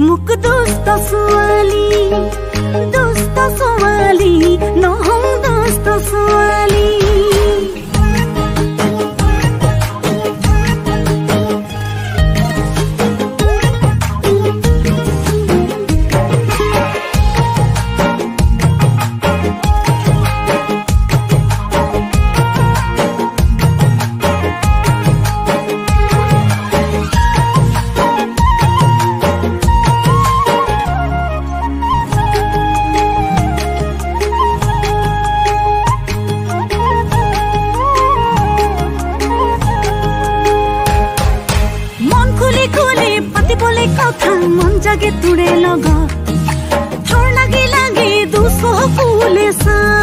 मुक दोस्त सुवाली दोस्त सुवाली শান্তি বলে কথা মন জাগে তোৰে লগত থৰ লাগে লাগে দুচ ফুলে চাঁ